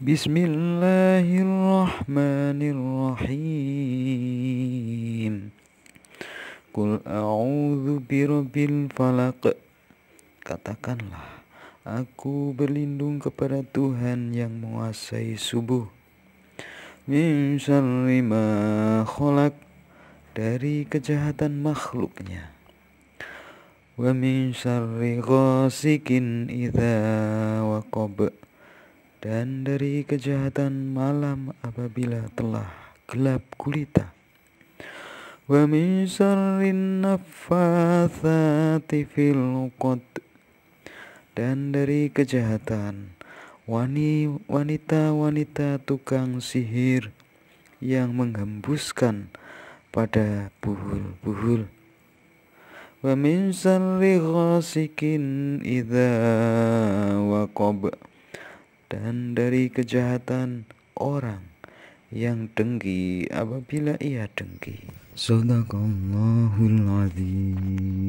Bismillahirrahmanirrahim. Qul a'udzu birabbil falaq. Katakanlah Aku berlindung kepada Tuhan yang menguasai subuh. Min syarri ma khalaq Dari kejahatan makhluknya. Wa min syarri ghasikin idza waqab dan dari kejahatan malam apabila telah gelap gulita. Wa min syarrin naffatsati fil dan dari kejahatan wanita-wanita tukang sihir yang menghembuskan pada buhul-buhul. Wa min syarri ghasikin idza waqab dan dari kejahatan orang yang dengki apabila ia dengki. Sadaqallahul azim